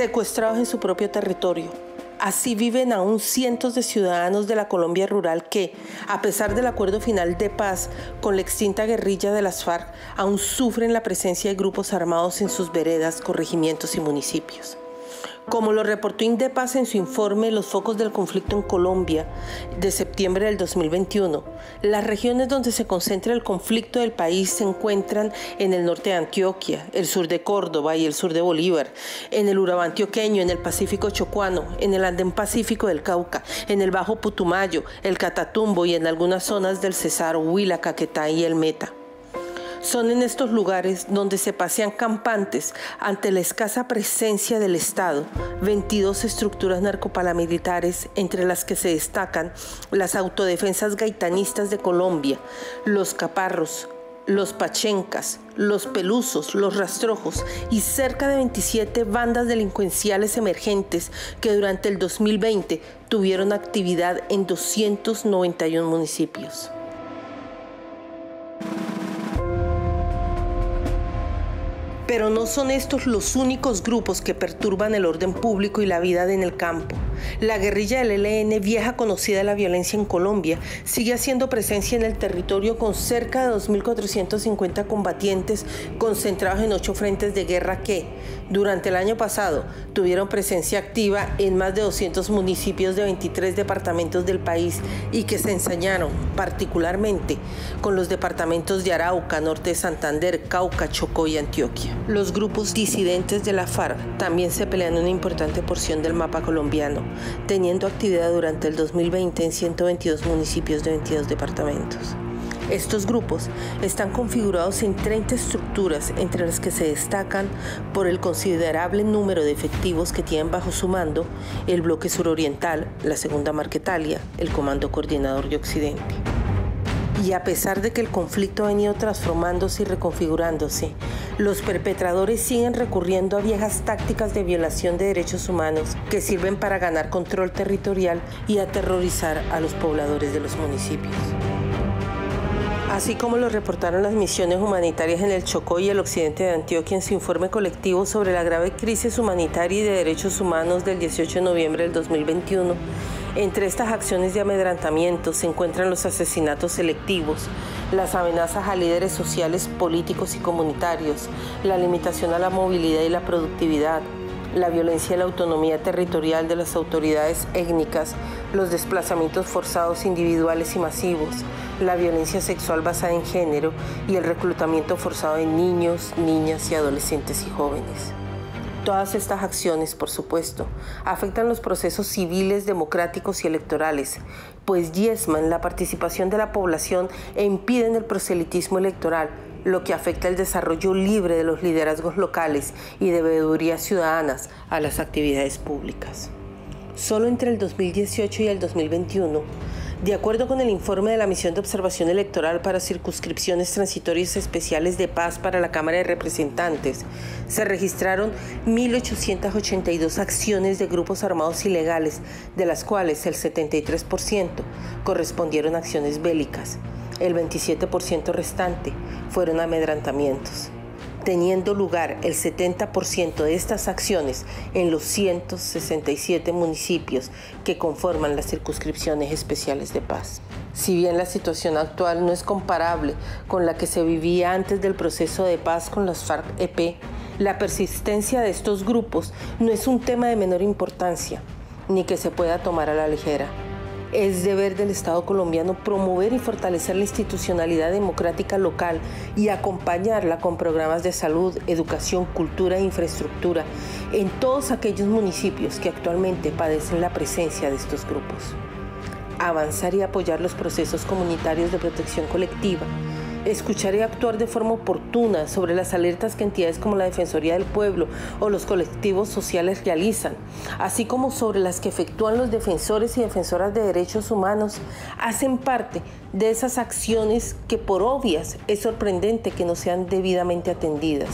secuestrados en su propio territorio. Así viven aún cientos de ciudadanos de la Colombia rural que, a pesar del acuerdo final de paz con la extinta guerrilla de las FARC, aún sufren la presencia de grupos armados en sus veredas, corregimientos y municipios. Como lo reportó Indepaz en su informe Los focos del conflicto en Colombia de septiembre del 2021, las regiones donde se concentra el conflicto del país se encuentran en el norte de Antioquia, el sur de Córdoba y el sur de Bolívar, en el Urabá antioqueño, en el Pacífico chocuano, en el Andén Pacífico del Cauca, en el Bajo Putumayo, el Catatumbo y en algunas zonas del Cesar, Huila, Caquetá y el Meta. Son en estos lugares donde se pasean campantes ante la escasa presencia del Estado 22 estructuras narcoparamilitares entre las que se destacan las autodefensas gaitanistas de Colombia, los caparros, los pachencas, los pelusos, los rastrojos y cerca de 27 bandas delincuenciales emergentes que durante el 2020 tuvieron actividad en 291 municipios. Pero no son estos los únicos grupos que perturban el orden público y la vida en el campo. La guerrilla del ELN, vieja conocida de la violencia en Colombia, sigue haciendo presencia en el territorio con cerca de 2.450 combatientes concentrados en ocho frentes de guerra que, durante el año pasado, tuvieron presencia activa en más de 200 municipios de 23 departamentos del país y que se ensañaron particularmente con los departamentos de Arauca, Norte de Santander, Cauca, Chocó y Antioquia. Los grupos disidentes de la FARC también se pelean una importante porción del mapa colombiano, teniendo actividad durante el 2020 en 122 municipios de 22 departamentos. Estos grupos están configurados en 30 estructuras, entre las que se destacan por el considerable número de efectivos que tienen bajo su mando el bloque suroriental, la segunda Marquetalia, el Comando Coordinador de Occidente. Y a pesar de que el conflicto ha venido transformándose y reconfigurándose, los perpetradores siguen recurriendo a viejas tácticas de violación de derechos humanos que sirven para ganar control territorial y aterrorizar a los pobladores de los municipios. Así como lo reportaron las misiones humanitarias en el Chocó y el occidente de Antioquia en su informe colectivo sobre la grave crisis humanitaria y de derechos humanos del 18 de noviembre del 2021, entre estas acciones de amedrantamiento se encuentran los asesinatos selectivos, las amenazas a líderes sociales, políticos y comunitarios, la limitación a la movilidad y la productividad, la violencia y la autonomía territorial de las autoridades étnicas, los desplazamientos forzados individuales y masivos, la violencia sexual basada en género y el reclutamiento forzado de niños, niñas y adolescentes y jóvenes. Todas estas acciones, por supuesto, afectan los procesos civiles, democráticos y electorales, pues diezman la participación de la población e impiden el proselitismo electoral, lo que afecta el desarrollo libre de los liderazgos locales y de veedurías ciudadanas a las actividades públicas. Solo entre el 2018 y el 2021, de acuerdo con el informe de la Misión de Observación Electoral para Circunscripciones Transitorias Especiales de Paz para la Cámara de Representantes, se registraron 1.882 acciones de grupos armados ilegales, de las cuales el 73% correspondieron a acciones bélicas. El 27% restante fueron amedrantamientos teniendo lugar el 70% de estas acciones en los 167 municipios que conforman las circunscripciones especiales de paz. Si bien la situación actual no es comparable con la que se vivía antes del proceso de paz con las FARC-EP, la persistencia de estos grupos no es un tema de menor importancia, ni que se pueda tomar a la ligera. Es deber del Estado colombiano promover y fortalecer la institucionalidad democrática local y acompañarla con programas de salud, educación, cultura e infraestructura en todos aquellos municipios que actualmente padecen la presencia de estos grupos. Avanzar y apoyar los procesos comunitarios de protección colectiva escuchar y actuar de forma oportuna sobre las alertas que entidades como la Defensoría del Pueblo o los colectivos sociales realizan, así como sobre las que efectúan los defensores y defensoras de derechos humanos, hacen parte de esas acciones que por obvias es sorprendente que no sean debidamente atendidas.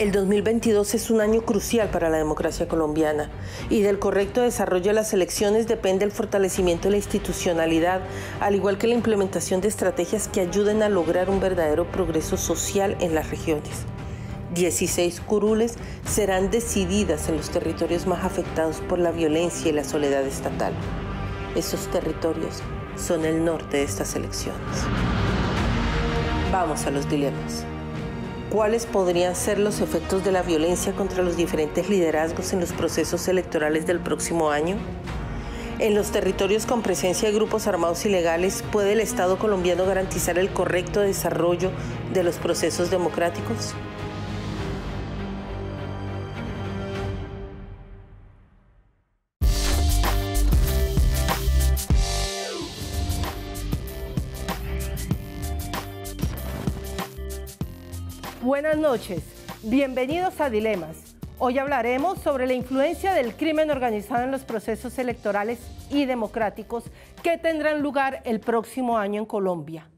El 2022 es un año crucial para la democracia colombiana y del correcto desarrollo de las elecciones depende el fortalecimiento de la institucionalidad, al igual que la implementación de estrategias que ayuden a lograr un verdadero progreso social en las regiones. 16 curules serán decididas en los territorios más afectados por la violencia y la soledad estatal. Esos territorios son el norte de estas elecciones. Vamos a los dilemas. ¿Cuáles podrían ser los efectos de la violencia contra los diferentes liderazgos en los procesos electorales del próximo año? En los territorios con presencia de grupos armados ilegales, ¿puede el Estado colombiano garantizar el correcto desarrollo de los procesos democráticos? Buenas noches, bienvenidos a Dilemas. Hoy hablaremos sobre la influencia del crimen organizado en los procesos electorales y democráticos que tendrán lugar el próximo año en Colombia,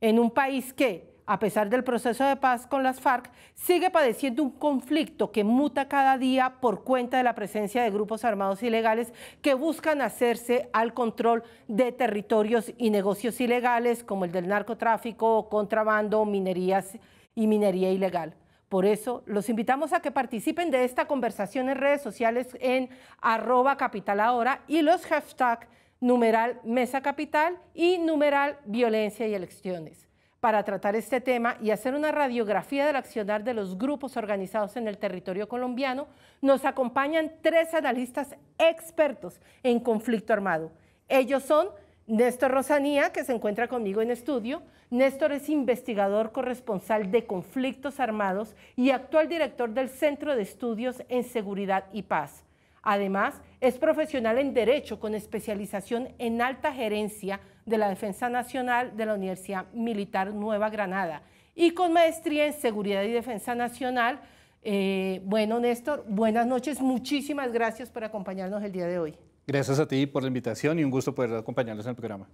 en un país que, a pesar del proceso de paz con las FARC, sigue padeciendo un conflicto que muta cada día por cuenta de la presencia de grupos armados ilegales que buscan hacerse al control de territorios y negocios ilegales como el del narcotráfico, contrabando, minerías y minería ilegal. Por eso los invitamos a que participen de esta conversación en redes sociales en arroba capital ahora y los hashtags numeral mesa capital y numeral violencia y elecciones. Para tratar este tema y hacer una radiografía del accionar de los grupos organizados en el territorio colombiano, nos acompañan tres analistas expertos en conflicto armado. Ellos son Néstor Rosanía, que se encuentra conmigo en estudio. Néstor es investigador corresponsal de conflictos armados y actual director del Centro de Estudios en Seguridad y Paz. Además, es profesional en Derecho con especialización en alta gerencia de la Defensa Nacional de la Universidad Militar Nueva Granada y con maestría en Seguridad y Defensa Nacional. Eh, bueno, Néstor, buenas noches. Muchísimas gracias por acompañarnos el día de hoy. Gracias a ti por la invitación y un gusto poder acompañarlos en el programa.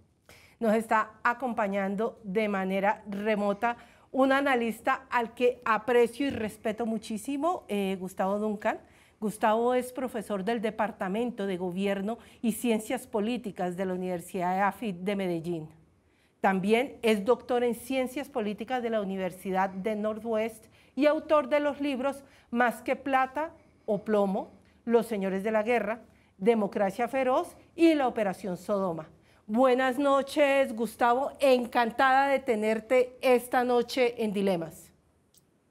Nos está acompañando de manera remota un analista al que aprecio y respeto muchísimo, eh, Gustavo Duncan. Gustavo es profesor del Departamento de Gobierno y Ciencias Políticas de la Universidad de AFID de Medellín. También es doctor en Ciencias Políticas de la Universidad de Northwest y autor de los libros Más que Plata o Plomo, Los Señores de la Guerra, Democracia Feroz y la Operación Sodoma. Buenas noches, Gustavo. Encantada de tenerte esta noche en Dilemas.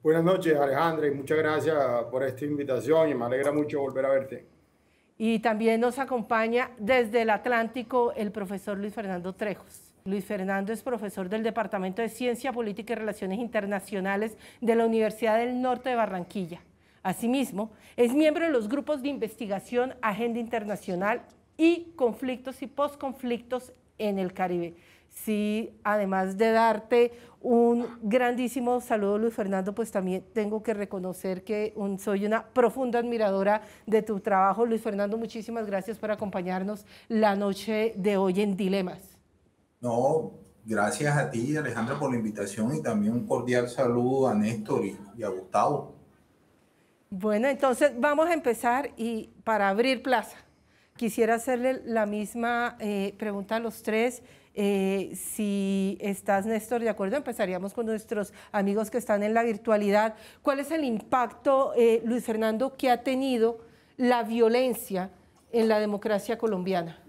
Buenas noches, Alejandra, y muchas gracias por esta invitación y me alegra mucho volver a verte. Y también nos acompaña desde el Atlántico el profesor Luis Fernando Trejos. Luis Fernando es profesor del Departamento de Ciencia Política y Relaciones Internacionales de la Universidad del Norte de Barranquilla. Asimismo, es miembro de los grupos de investigación Agenda Internacional y Conflictos y Postconflictos en el Caribe. Sí, además de darte un grandísimo saludo, Luis Fernando, pues también tengo que reconocer que soy una profunda admiradora de tu trabajo. Luis Fernando, muchísimas gracias por acompañarnos la noche de hoy en Dilemas. No, gracias a ti, Alejandra, por la invitación y también un cordial saludo a Néstor y a Gustavo. Bueno, entonces vamos a empezar y para abrir plaza, quisiera hacerle la misma eh, pregunta a los tres. Eh, si estás, Néstor, de acuerdo, empezaríamos con nuestros amigos que están en la virtualidad. ¿Cuál es el impacto, eh, Luis Fernando, que ha tenido la violencia en la democracia colombiana?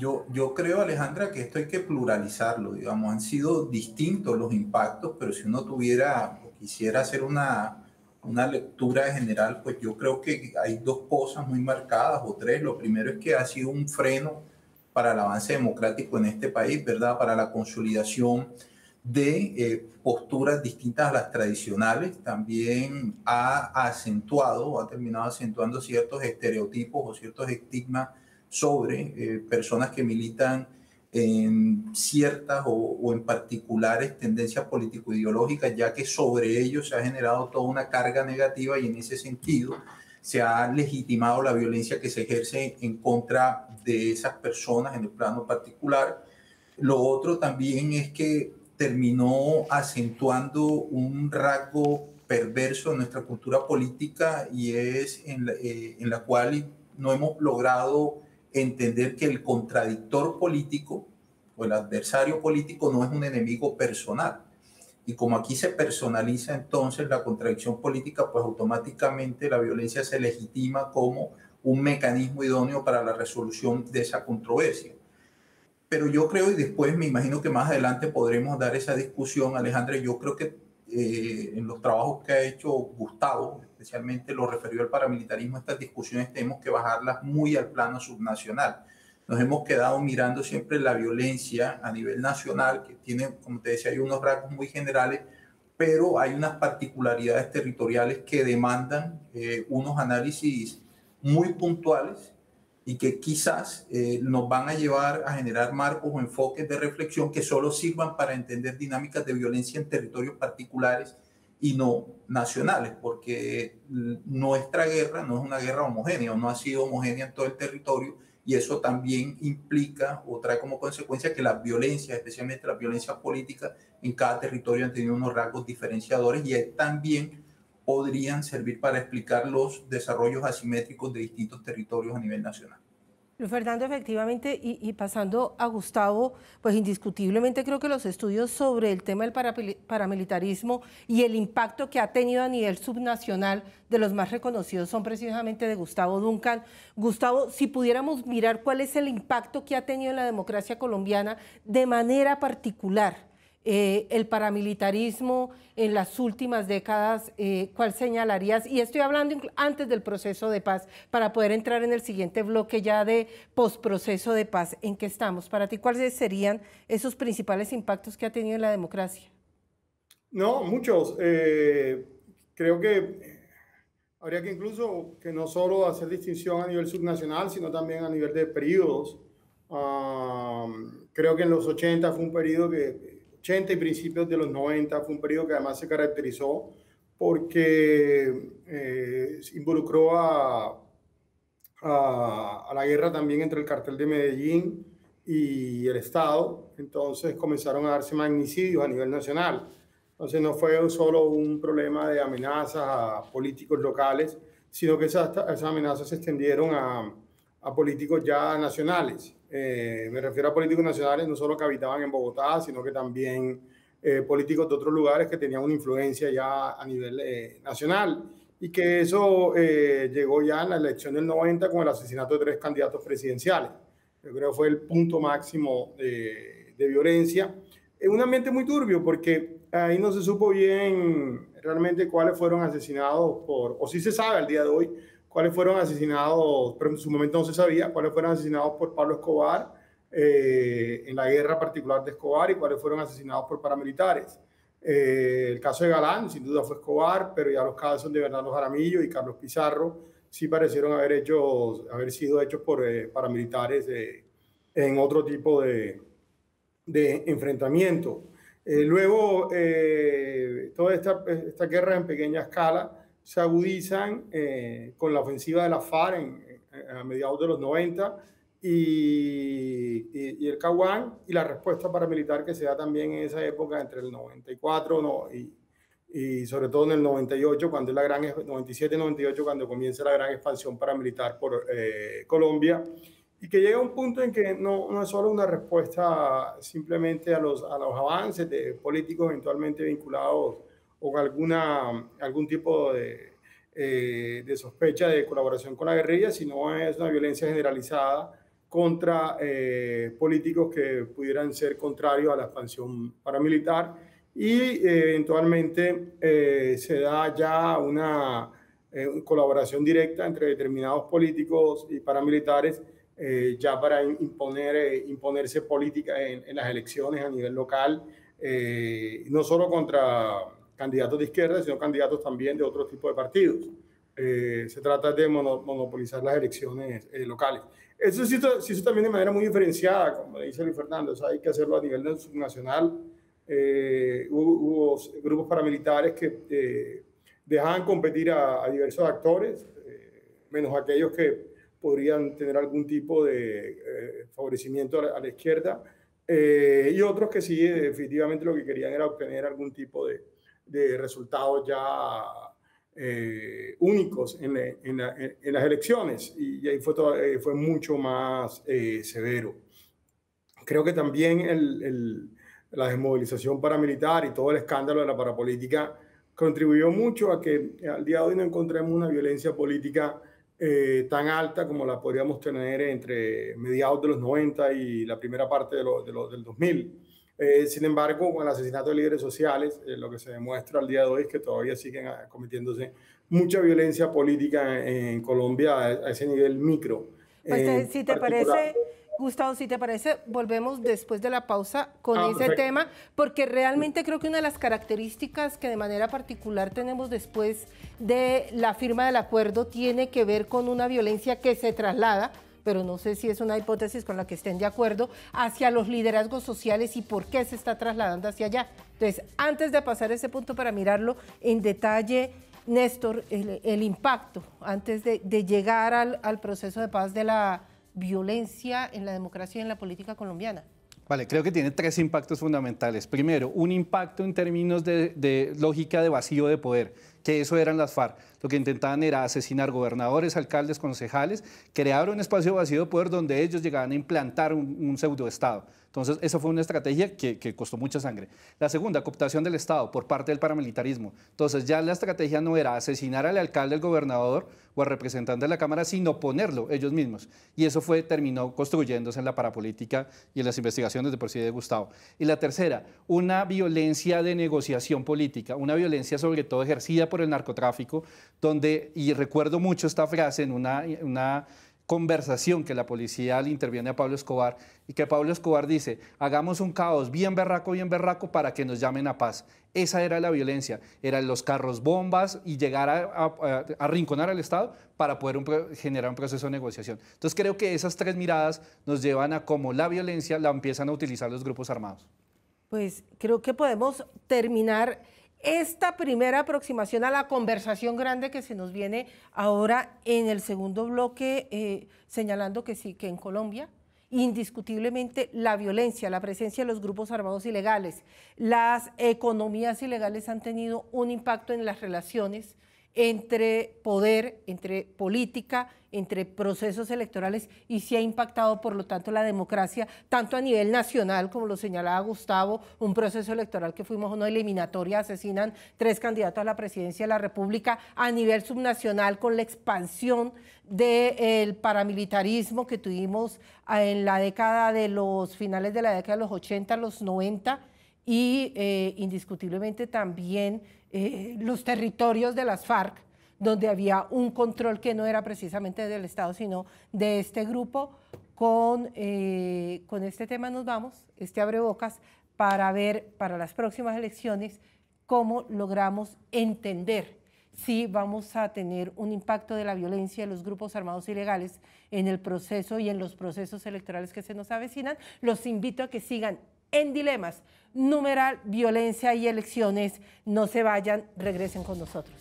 Yo, yo creo, Alejandra, que esto hay que pluralizarlo, digamos, han sido distintos los impactos, pero si uno tuviera quisiera hacer una, una lectura general, pues yo creo que hay dos cosas muy marcadas o tres. Lo primero es que ha sido un freno para el avance democrático en este país, ¿verdad? Para la consolidación de eh, posturas distintas a las tradicionales. También ha acentuado o ha terminado acentuando ciertos estereotipos o ciertos estigmas sobre eh, personas que militan en ciertas o, en particulares tendencias político-ideológicas, ya que sobre ellos se ha generado toda una carga negativa y en ese sentido se ha legitimado la violencia que se ejerce en contra de esas personas en el plano particular. Lo otro también es que terminó acentuando un rasgo perverso en nuestra cultura política y es en la, eh, en la cual no hemos logrado entender que el contradictor político o el adversario político no es un enemigo personal. Y como aquí se personaliza entonces la contradicción política, pues automáticamente la violencia se legitima como un mecanismo idóneo para la resolución de esa controversia. Pero yo creo, y después me imagino que más adelante podremos dar esa discusión, Alejandra, yo creo que eh, en los trabajos que ha hecho Gustavo, especialmente lo referido al paramilitarismo, estas discusiones tenemos que bajarlas muy al plano subnacional. Nos hemos quedado mirando siempre la violencia a nivel nacional, que tiene, como te decía, hay unos rasgos muy generales, pero hay unas particularidades territoriales que demandan eh, unos análisis muy puntuales y que quizás eh, nos van a llevar a generar marcos o enfoques de reflexión que solo sirvan para entender dinámicas de violencia en territorios particulares y no nacionales, porque nuestra guerra no es una guerra homogénea, no ha sido homogénea en todo el territorio y eso también implica o trae como consecuencia que las violencias, especialmente las violencias políticas, en cada territorio han tenido unos rasgos diferenciadores y también podrían servir para explicar los desarrollos asimétricos de distintos territorios a nivel nacional. Fernando, efectivamente, y, pasando a Gustavo, pues indiscutiblemente creo que los estudios sobre el tema del paramilitarismo y el impacto que ha tenido a nivel subnacional de los más reconocidos son precisamente de Gustavo Duncan. Gustavo, si pudiéramos mirar cuál es el impacto que ha tenido en la democracia colombiana de manera particular eh, el paramilitarismo en las últimas décadas, eh, ¿cuál señalarías? Y estoy hablando antes del proceso de paz, para poder entrar en el siguiente bloque ya de postproceso de paz. ¿En qué estamos? Para ti, ¿cuáles serían esos principales impactos que ha tenido en la democracia? No, muchos. Eh, creo que habría que incluso que no solo hacer distinción a nivel subnacional, sino también a nivel de periodos. Ah, creo que en los 80 fue un periodo que 80 y principios de los 90 fue un periodo que además se caracterizó porque eh, involucró a, a, la guerra también entre el cartel de Medellín y el Estado. Entonces comenzaron a darse magnicidios a nivel nacional. Entonces no fue solo un problema de amenazas a políticos locales, sino que esas, esas amenazas se extendieron a, a políticos ya nacionales. Eh, me refiero a políticos nacionales, no solo que habitaban en Bogotá, sino que también eh, políticos de otros lugares que tenían una influencia ya a nivel eh, nacional. Y que eso llegó ya en la elección del 90 con el asesinato de tres candidatos presidenciales. Yo creo que fue el punto máximo de, de violencia. En un ambiente muy turbio, porque ahí no se supo bien realmente cuáles fueron asesinados por, o sí se sabe al día de hoy, cuáles fueron asesinados, pero en su momento no se sabía, cuáles fueron asesinados por Pablo Escobar eh, en la guerra particular de Escobar y cuáles fueron asesinados por paramilitares. Eh, el caso de Galán, sin duda fue Escobar, pero ya los casos de Bernardo Jaramillo y Carlos Pizarro sí parecieron haber, hecho, haber sido hechos por eh, paramilitares en otro tipo de, de enfrentamiento. luego, toda esta, esta guerra en pequeña escala se agudizan eh, con la ofensiva de la FARC en, a mediados de los 90 y, y, el Caguán y la respuesta paramilitar que se da también en esa época entre el 94 no, y, y sobre todo en el 98, cuando es la gran, 97-98, cuando comienza la gran expansión paramilitar por eh, Colombia, y que llega a un punto en que no, no, es solo una respuesta simplemente a los, a los avances de políticos eventualmente vinculados o alguna, algún tipo de, eh, de sospecha de colaboración con la guerrilla, sino es una violencia generalizada contra eh, políticos que pudieran ser contrarios a la expansión paramilitar y eh, eventualmente se da ya una colaboración directa entre determinados políticos y paramilitares ya para imponer, imponerse política en, en, las elecciones a nivel local, no solo contra candidatos de izquierda, sino candidatos también de otro tipo de partidos. Eh, se trata de monopolizar las elecciones eh, locales. Eso sí se hizo también de manera muy diferenciada, como dice Luis Fernando, o sea, hay que hacerlo a nivel subnacional. Eh, hubo, grupos paramilitares que dejaban competir a, a diversos actores, menos aquellos que podrían tener algún tipo de favorecimiento a la, a la izquierda, y otros que sí, definitivamente lo que querían era obtener algún tipo de, de resultados ya eh, únicos en, en, en, las elecciones y, ahí fue, eh, fue mucho más eh, severo. Creo que también el, la desmovilización paramilitar y todo el escándalo de la parapolítica contribuyó mucho a que al día de hoy no encontremos una violencia política eh, tan alta como la podríamos tener entre mediados de los 90 y la primera parte de del 2000. Eh, sin embargo, con el asesinato de líderes sociales, eh, lo que se demuestra al día de hoy es que todavía siguen ah, cometiéndose mucha violencia política en, Colombia a, ese nivel micro. Pues, si te parece, Gustavo, si te parece, volvemos después de la pausa con ah, ese tema, porque realmente creo que una de las características que de manera particular tenemos después de la firma del acuerdo tiene que ver con una violencia que se traslada, pero no sé si es una hipótesis con la que estén de acuerdo, hacia los liderazgos sociales y por qué se está trasladando hacia allá. Entonces, antes de pasar ese punto para mirarlo en detalle, Néstor, el, impacto, antes de, llegar al proceso de paz de la violencia en la democracia y en la política colombiana? Vale, creo que tiene tres impactos fundamentales. Primero, un impacto en términos de, de, lógica de vacío de poder, que eso eran las FARC. Lo que intentaban era asesinar gobernadores, alcaldes, concejales, crear un espacio vacío de poder donde ellos llegaban a implantar un, un pseudoestado. Entonces, esa fue una estrategia que, que, costó mucha sangre. La segunda, cooptación del Estado por parte del paramilitarismo. Entonces, ya la estrategia no era asesinar al alcalde, al gobernador o al representante de la Cámara, sino ponerlo ellos mismos. Y eso fue, terminó construyéndose en la parapolítica y en las investigaciones de por sí de Gustavo. Y la tercera, una violencia de negociación política, una violencia sobre todo ejercida por el narcotráfico, donde, y recuerdo mucho esta frase en una, una conversación que la policía le interviene a Pablo Escobar y que Pablo Escobar dice, hagamos un caos bien berraco, bien berraco para que nos llamen a paz. Esa era la violencia, eran los carros bombas y llegar a, arrinconar al Estado para poder generar un proceso de negociación. Entonces creo que esas tres miradas nos llevan a cómo la violencia la empiezan a utilizar los grupos armados. Pues creo que podemos terminar esta primera aproximación a la conversación grande que se nos viene ahora en el segundo bloque, eh, señalando que sí, que en Colombia indiscutiblemente la violencia, la presencia de los grupos armados ilegales, las economías ilegales han tenido un impacto en las relaciones entre poder, entre política, entre procesos electorales y se ha impactado, por lo tanto, la democracia, tanto a nivel nacional, como lo señalaba Gustavo, un proceso electoral que fuimos una eliminatoria, asesinan tres candidatos a la presidencia de la República, a nivel subnacional, con la expansión del paramilitarismo que tuvimos en la década de los finales de la década de los 80, los 90, y eh, indiscutiblemente también eh, los territorios de las FARC, donde había un control que no era precisamente del Estado, sino de este grupo. Con, eh, con este tema nos vamos, este abre bocas, para ver para las próximas elecciones cómo logramos entender si vamos a tener un impacto de la violencia de los grupos armados ilegales en el proceso y en los procesos electorales que se nos avecinan. Los invito a que sigan en dilemas, numeral, violencia y elecciones. No se vayan, regresen con nosotros.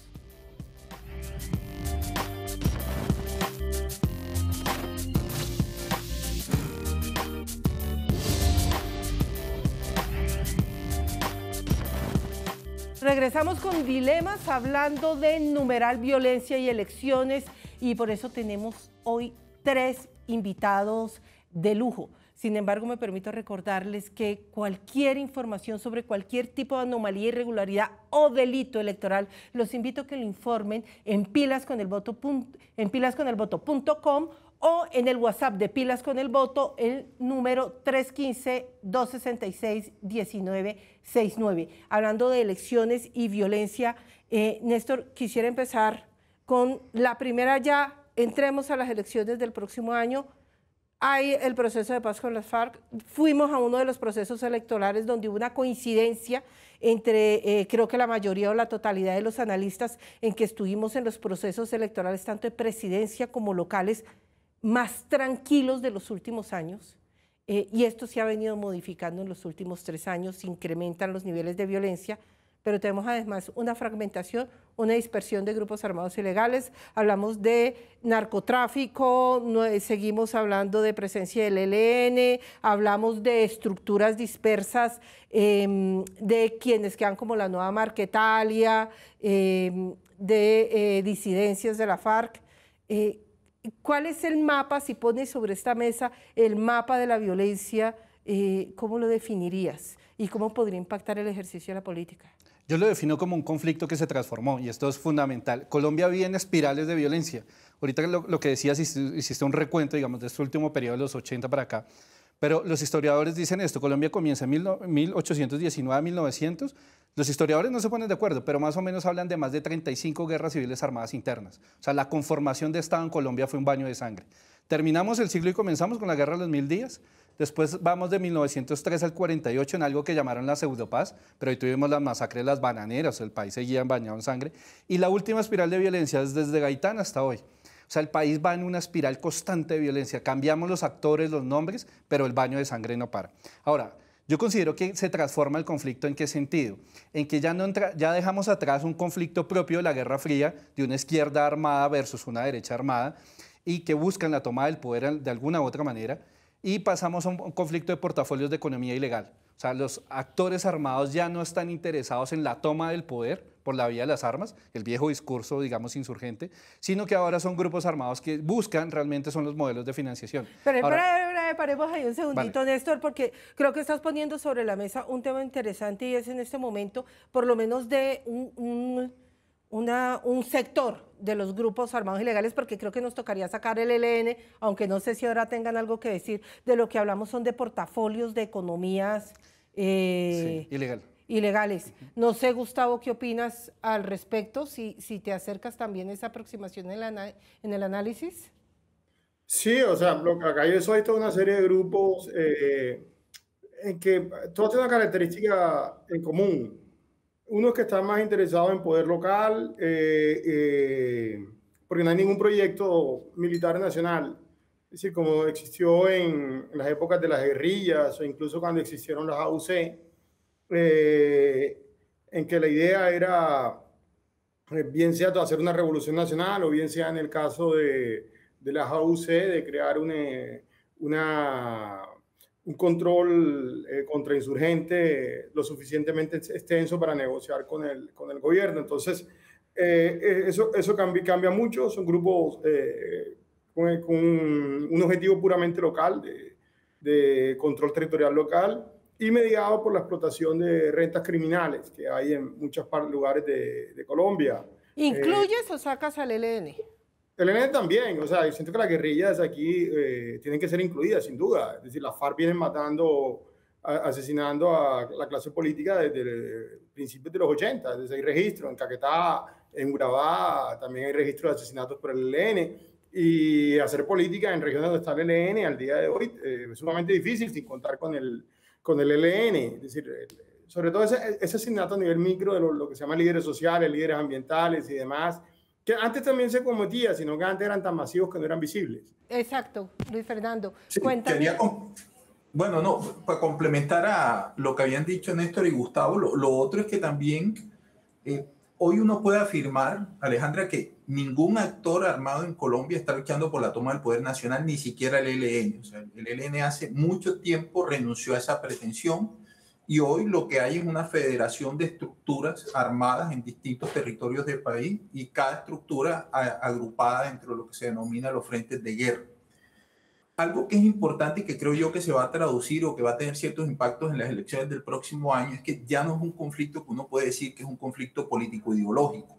Regresamos con dilemas hablando de numeral, violencia y elecciones y por eso tenemos hoy tres invitados de lujo. Sin embargo, me permito recordarles que cualquier información sobre cualquier tipo de anomalía, irregularidad o delito electoral, los invito a que lo informen en pilasconelvoto.com o en el WhatsApp de Pilas con el Voto, el número 315-266-1969. Hablando de elecciones y violencia, eh, Néstor, quisiera empezar con la primera ya, entremos a las elecciones del próximo año hay el proceso de paz con las FARC. Fuimos a uno de los procesos electorales donde hubo una coincidencia entre, eh, creo que la mayoría o la totalidad de los analistas, en que estuvimos en los procesos electorales, tanto de presidencia como locales, más tranquilos de los últimos años. Eh, y esto se ha venido modificando en los últimos tres años, incrementan los niveles de violencia pero tenemos además una fragmentación, una dispersión de grupos armados ilegales, hablamos de narcotráfico, seguimos hablando de presencia del ELN, hablamos de estructuras dispersas em, de quienes quedan como la nueva Marquetalia, em, de eh, disidencias de la FARC. Eh, ¿Cuál es el mapa, si pone sobre esta mesa el mapa de la violencia eh, ¿cómo lo definirías? ¿Y cómo podría impactar el ejercicio de la política? Yo lo defino como un conflicto que se transformó y esto es fundamental. Colombia vive en espirales de violencia. Ahorita lo, que decías, hiciste un recuento, digamos, de este último periodo de los 80 para acá. Pero los historiadores dicen esto, Colombia comienza en 1819 a 1900, los historiadores no se ponen de acuerdo, pero más o menos hablan de más de 35 guerras civiles armadas internas. O sea, la conformación de Estado en Colombia fue un baño de sangre. Terminamos el siglo y comenzamos con la Guerra de los Mil Días. Después vamos de 1903 al 48 en algo que llamaron la pseudopaz, pero ahí tuvimos la masacre de las bananeras, el país seguía bañado en sangre. Y la última espiral de violencia es desde Gaitán hasta hoy. O sea, el país va en una espiral constante de violencia. Cambiamos los actores, los nombres, pero el baño de sangre no para. Ahora, yo considero que se transforma el conflicto en qué sentido? En que ya, no ya dejamos atrás un conflicto propio de la Guerra Fría, de una izquierda armada versus una derecha armada, y que buscan la toma del poder de alguna u otra manera, y pasamos a un conflicto de portafolios de economía ilegal. O sea, los actores armados ya no están interesados en la toma del poder por la vía de las armas, el viejo discurso, digamos, insurgente, sino que ahora son grupos armados que buscan realmente son los modelos de financiación. Pero ahora, paremos ahí un segundito, Néstor, porque creo que estás poniendo sobre la mesa un tema interesante y es en este momento, por lo menos de un una, un sector de los grupos armados ilegales, porque creo que nos tocaría sacar el ELN, aunque no sé si ahora tengan algo que decir, de lo que hablamos son de portafolios de economías eh, ilegales. No sé, Gustavo, ¿qué opinas al respecto? Si, si te acercas también a esa aproximación en, en el análisis. Sí, o sea, lo que acá hay es toda una serie de grupos eh, en que todos tienen una característica en común unos que están más interesados en poder local, eh, eh, porque no hay ningún proyecto militar nacional. Es decir, como existió en, las épocas de las guerrillas o incluso cuando existieron las AUC, eh, en que la idea era, bien sea hacer una revolución nacional o bien sea en el caso de, de las AUC, de crear una, una un control eh, contrainsurgente lo suficientemente extenso para negociar con el, con el gobierno. Entonces, eh, eh, eso, eso cambia, cambia mucho, son grupos con, con, un objetivo puramente local, de, de, control territorial local, y mediado por la explotación de rentas criminales que hay en muchos lugares de, de Colombia. ¿Incluyes o sacas al ELN? El ELN también, o sea, yo siento que las guerrillas aquí eh, tienen que ser incluidas, sin duda. Es decir, las FARC vienen matando, asesinando a la clase política desde principios de los 80, desde hay registros en Caquetá, en Urabá, también hay registros de asesinatos por el ELN. Y hacer política en regiones donde está el ELN al día de hoy eh, es sumamente difícil sin contar con el, con el ELN. Es decir, sobre todo ese, ese asesinato a nivel micro de lo, lo que se llama líderes sociales, líderes ambientales y demás que antes también se cometía, sino que antes eran tan masivos que no eran visibles. Exacto, Luis Fernando. bueno, no, para complementar a lo que habían dicho Néstor y Gustavo, lo, otro es que también eh, hoy uno puede afirmar, Alejandra, que ningún actor armado en Colombia está luchando por la toma del poder nacional, ni siquiera el ELN. O sea, el ELN hace mucho tiempo renunció a esa pretensión y hoy lo que hay es una federación de estructuras armadas en distintos territorios del país y cada estructura agrupada dentro de lo que se denomina los frentes de guerra. Algo que es importante y que creo yo que se va a traducir o que va a tener ciertos impactos en las elecciones del próximo año es que ya no es un conflicto que uno puede decir que es un conflicto político-ideológico.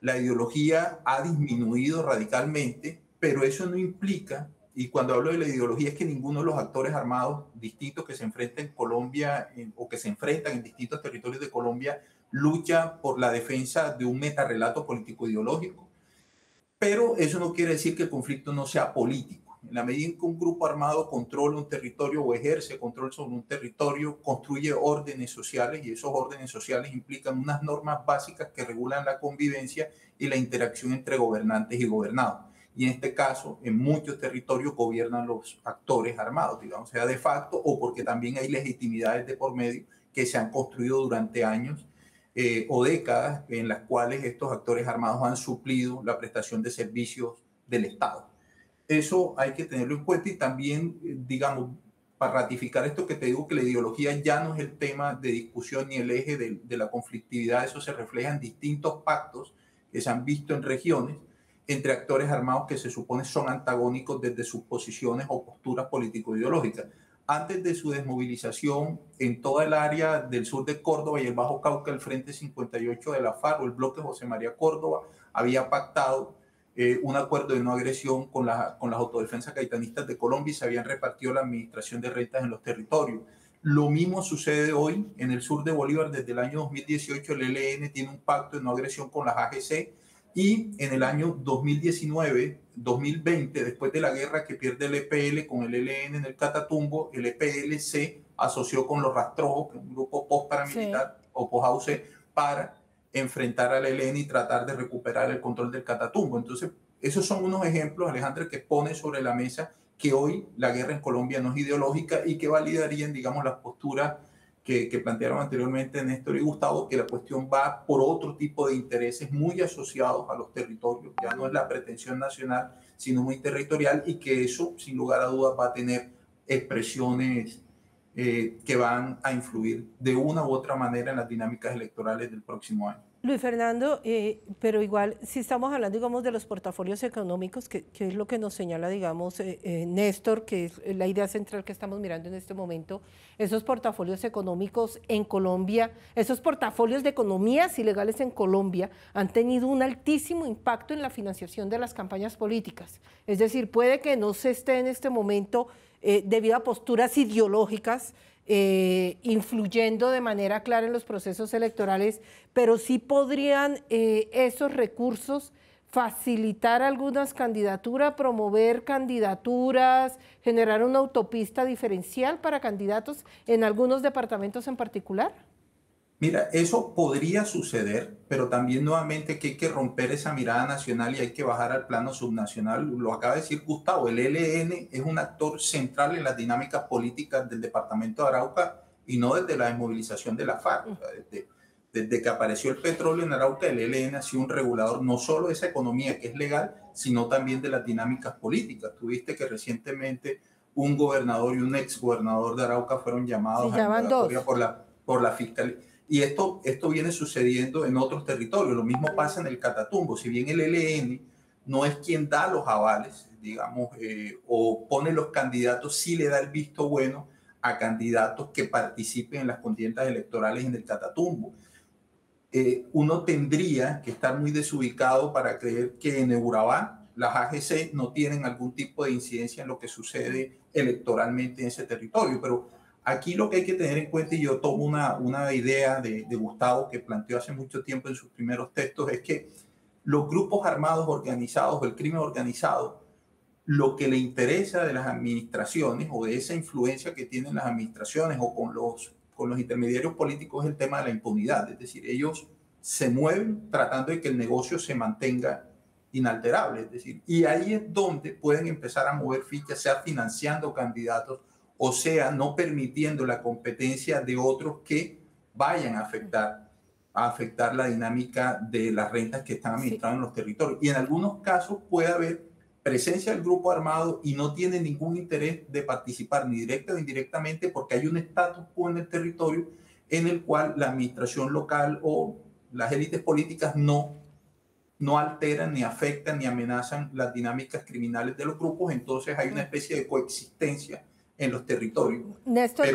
La ideología ha disminuido radicalmente, pero eso no implica y cuando hablo de la ideología es que ninguno de los actores armados distintos que se enfrentan en Colombia o que se enfrentan en distintos territorios de Colombia lucha por la defensa de un metarrelato político-ideológico. Pero eso no quiere decir que el conflicto no sea político. En la medida en que un grupo armado controla un territorio o ejerce control sobre un territorio, construye órdenes sociales y esos órdenes sociales implican unas normas básicas que regulan la convivencia y la interacción entre gobernantes y gobernados y en este caso en muchos territorios gobiernan los actores armados, digamos, sea de facto o porque también hay legitimidades de por medio que se han construido durante años eh, o décadas en las cuales estos actores armados han suplido la prestación de servicios del Estado. Eso hay que tenerlo en cuenta y también, eh, digamos, para ratificar esto que te digo, que la ideología ya no es el tema de discusión ni el eje de, de la conflictividad, eso se refleja en distintos pactos que se han visto en regiones entre actores armados que se supone son antagónicos desde sus posiciones o posturas político-ideológicas. antes de su desmovilización en toda el área del sur de Córdoba y el Bajo Cauca, el Frente 58 de la FARC o el bloque José María Córdoba había pactado eh, un acuerdo de no agresión con, la, con las autodefensas caetanistas de Colombia y se habían repartido la administración de rentas en los territorios. Lo mismo sucede hoy en el sur de Bolívar. Desde el año 2018 el ELN tiene un pacto de no agresión con las AGC y en el año 2019, 2020, después de la guerra que pierde el EPL con el ELN en el Catatumbo, el EPL se asoció con los Rastrojos, que es un grupo post-paramilitar o post para enfrentar al ELN y tratar de recuperar el control del Catatumbo. Entonces, esos son unos ejemplos, Alejandro, que pone sobre la mesa que hoy la guerra en Colombia no es ideológica y que validarían, digamos, las posturas que, plantearon anteriormente Néstor y Gustavo, que la cuestión va por otro tipo de intereses muy asociados a los territorios, ya no es la pretensión nacional, sino muy territorial y que eso, sin lugar a dudas, va a tener expresiones eh, que van a influir de una u otra manera en las dinámicas electorales del próximo año. Luis Fernando, eh, pero igual, si estamos hablando, digamos, de los portafolios económicos, que, es lo que nos señala, digamos, eh, eh, Néstor, que es la idea central que estamos mirando en este momento, esos portafolios económicos en Colombia, esos portafolios de economías ilegales en Colombia han tenido un altísimo impacto en la financiación de las campañas políticas. Es decir, puede que no se esté en este momento debido a posturas ideológicas, eh, influyendo de manera clara en los procesos electorales, pero sí podrían eh, esos recursos facilitar algunas candidaturas, promover candidaturas, generar una autopista diferencial para candidatos en algunos departamentos en particular? Mira, eso podría suceder, pero también nuevamente que hay que romper esa mirada nacional y hay que bajar al plano subnacional. Lo acaba de decir Gustavo, el ELN es un actor central en las dinámicas políticas del departamento de Arauca y no desde la desmovilización de la FARC. desde, desde, que apareció el petróleo en Arauca, el ELN ha sido un regulador no solo de esa economía que es legal, sino también de las dinámicas políticas. Tuviste que recientemente un gobernador y un ex gobernador de Arauca fueron llamados a por la, por la fiscalía y esto, esto viene sucediendo en otros territorios. Lo mismo pasa en el Catatumbo. Si bien el ELN no es quien da los avales, digamos, eh, o pone los candidatos, sí le da el visto bueno a candidatos que participen en las contiendas electorales en el Catatumbo. Eh, uno tendría que estar muy desubicado para creer que en Urabá las AGC no tienen algún tipo de incidencia en lo que sucede electoralmente en ese territorio, pero Aquí lo que hay que tener en cuenta, y yo tomo una, una idea de, de, Gustavo que planteó hace mucho tiempo en sus primeros textos, es que los grupos armados organizados o el crimen organizado, lo que le interesa de las administraciones o de esa influencia que tienen las administraciones o con los, con los intermediarios políticos es el tema de la impunidad. Es decir, ellos se mueven tratando de que el negocio se mantenga inalterable. Es decir, y ahí es donde pueden empezar a mover fichas, sea financiando candidatos o sea, no permitiendo la competencia de otros que vayan a afectar, a afectar la dinámica de las rentas que están administradas en los territorios. Y en algunos casos puede haber presencia del grupo armado y no tiene ningún interés de participar ni directa o indirectamente porque hay un estatus quo en el territorio en el cual la administración local o las élites políticas no, no alteran, ni afectan, ni amenazan las dinámicas criminales de los grupos. Entonces hay una especie de coexistencia en los territorios. Néstor,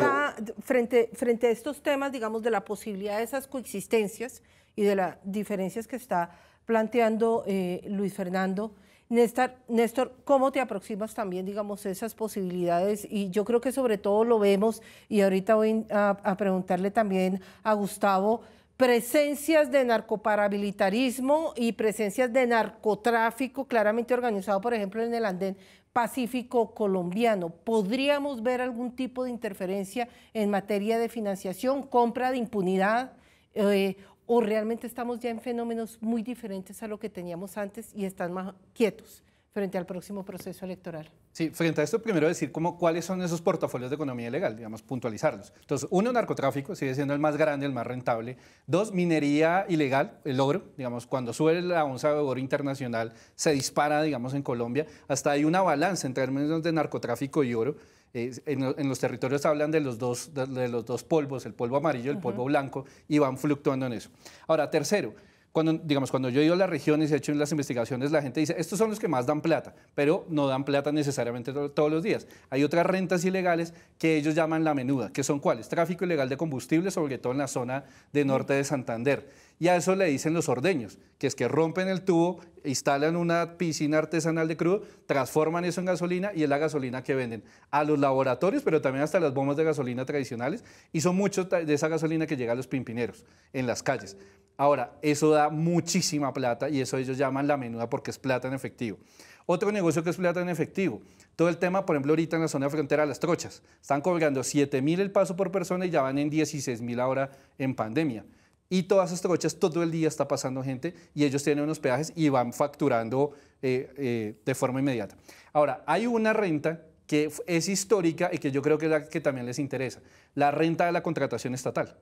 frente, frente a estos temas, digamos, de la posibilidad de esas coexistencias y de las diferencias que está planteando eh, Luis Fernando, Néstor, Néstor, ¿cómo te aproximas también, digamos, esas posibilidades? Y yo creo que sobre todo lo vemos, y ahorita voy a, a preguntarle también a Gustavo, presencias de narcoparamilitarismo y presencias de narcotráfico claramente organizado, por ejemplo, en el andén Pacífico colombiano. ¿Podríamos ver algún tipo de interferencia en materia de financiación, compra de impunidad? Eh, ¿O realmente estamos ya en fenómenos muy diferentes a lo que teníamos antes y están más quietos? Frente al próximo proceso electoral. Sí, frente a esto, primero decir cómo, cuáles son esos portafolios de economía ilegal, digamos, puntualizarlos. Entonces, uno, narcotráfico, sigue siendo el más grande, el más rentable. Dos, minería ilegal, el oro, digamos, cuando sube la onza de oro internacional, se dispara, digamos, en Colombia. Hasta hay una balanza en términos de narcotráfico y oro. en, los territorios hablan de los, dos, de, los dos polvos, el polvo amarillo y el polvo blanco, y van fluctuando en eso. Ahora, tercero, cuando, digamos, cuando yo he ido a las regiones y he hecho las investigaciones, la gente dice, estos son los que más dan plata, pero no dan plata necesariamente todos los días. Hay otras rentas ilegales que ellos llaman la menuda, que son cuáles? Tráfico ilegal de combustible, sobre todo en la zona de norte de Santander. Y a eso le dicen los ordeños, que es que rompen el tubo, instalan una piscina artesanal de crudo, transforman eso en gasolina y es la gasolina que venden a los laboratorios, pero también hasta las bombas de gasolina tradicionales. Y son muchos de esa gasolina que llega a los pimpineros en las calles. Ahora, eso da muchísima plata y eso ellos llaman la menuda porque es plata en efectivo. Otro negocio que es plata en efectivo. Todo el tema, por ejemplo, ahorita en la zona frontera las trochas. Están cobrando 7 mil el paso por persona y ya van en 16 mil ahora en pandemia. Y todas esas trochas, todo el día está pasando gente y ellos tienen unos peajes y van facturando eh, eh, de forma inmediata. Ahora, hay una renta que es histórica y que yo creo que es la que también les interesa, la renta de la contratación estatal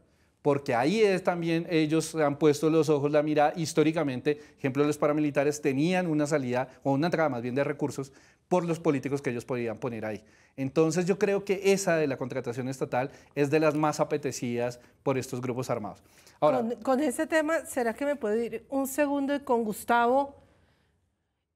porque ahí es también ellos han puesto los ojos, la mirada. Históricamente, ejemplo, los paramilitares tenían una salida o una entrada más bien de recursos por los políticos que ellos podían poner ahí. Entonces yo creo que esa de la contratación estatal es de las más apetecidas por estos grupos armados. Ahora, con, ese tema, ¿será que me puedo ir un segundo con Gustavo?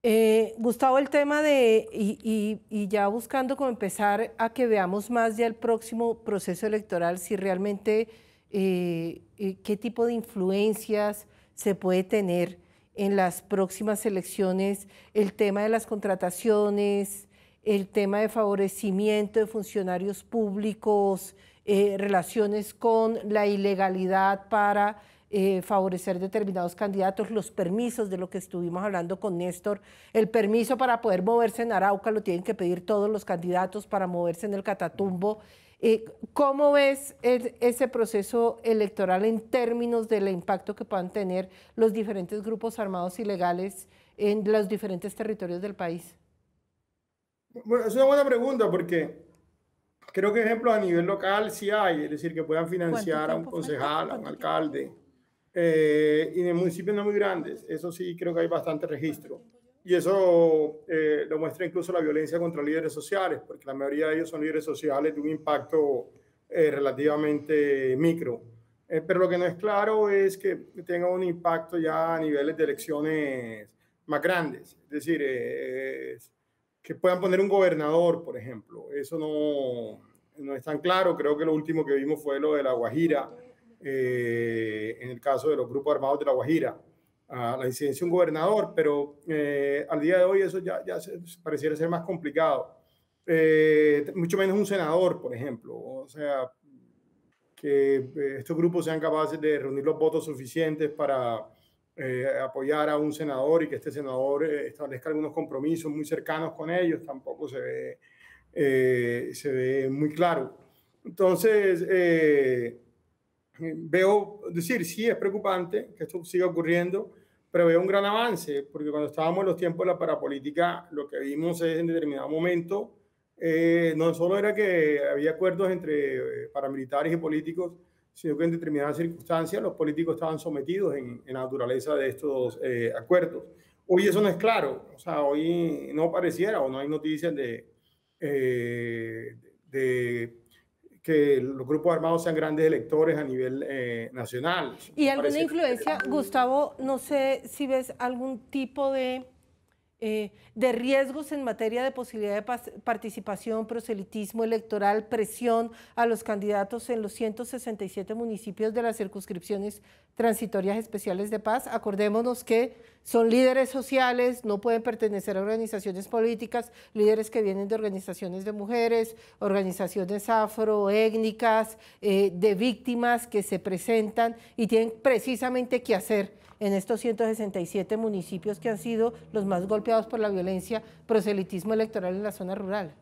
Eh, Gustavo, el tema de, y, ya buscando como empezar a que veamos más ya el próximo proceso electoral, si realmente eh, eh, qué tipo de influencias se puede tener en las próximas elecciones, el tema de las contrataciones, el tema de favorecimiento de funcionarios públicos, eh, relaciones con la ilegalidad para favorecer determinados candidatos, los permisos de lo que estuvimos hablando con Néstor, el permiso para poder moverse en Arauca lo tienen que pedir todos los candidatos para moverse en el Catatumbo. Eh, ¿Cómo ves ese proceso electoral en términos del impacto que puedan tener los diferentes grupos armados ilegales en los diferentes territorios del país? Bueno, es una buena pregunta porque creo que ejemplos a nivel local sí hay, es decir, que puedan financiar a un concejal, a un alcalde, eh, y en municipios no muy grandes, eso sí creo que hay bastante registro. Y eso eh, lo muestra incluso la violencia contra líderes sociales, porque la mayoría de ellos son líderes sociales de un impacto eh, relativamente micro. Eh, pero lo que no es claro es que tenga un impacto ya a niveles de elecciones más grandes. Es decir, que puedan poner un gobernador, por ejemplo. Eso no, no es tan claro. Creo que lo último que vimos fue lo de La Guajira, en el caso de los grupos armados de La Guajira a la incidencia de un gobernador, pero eh, al día de hoy eso ya, ya pareciera ser más complicado. Eh, mucho menos un senador, por ejemplo. O sea, que eh, estos grupos sean capaces de reunir los votos suficientes para apoyar a un senador y que este senador establezca algunos compromisos muy cercanos con ellos, tampoco se ve, se ve muy claro. Entonces, veo, decir, sí es preocupante que esto siga ocurriendo, pero veo un gran avance, porque cuando estábamos en los tiempos de la parapolítica, lo que vimos es en determinado momento, eh, no solo era que había acuerdos entre eh, paramilitares y políticos, sino que en determinadas circunstancias los políticos estaban sometidos en, la naturaleza de estos eh, acuerdos. Hoy eso no es claro, o sea, hoy no pareciera o no hay noticias de, de que los grupos armados sean grandes electores a nivel eh, nacional. ¿Y alguna influencia, Gustavo, no sé si ves algún tipo de eh, de riesgos en materia de posibilidad de participación, proselitismo electoral, presión a los candidatos en los 167 municipios de las circunscripciones transitorias especiales de paz. Acordémonos que son líderes sociales, no pueden pertenecer a organizaciones políticas, líderes que vienen de organizaciones de mujeres, organizaciones afroétnicas, eh, de víctimas que se presentan y tienen precisamente que hacer en estos 167 municipios que han sido los más golpeados por la violencia, proselitismo electoral en la zona rural.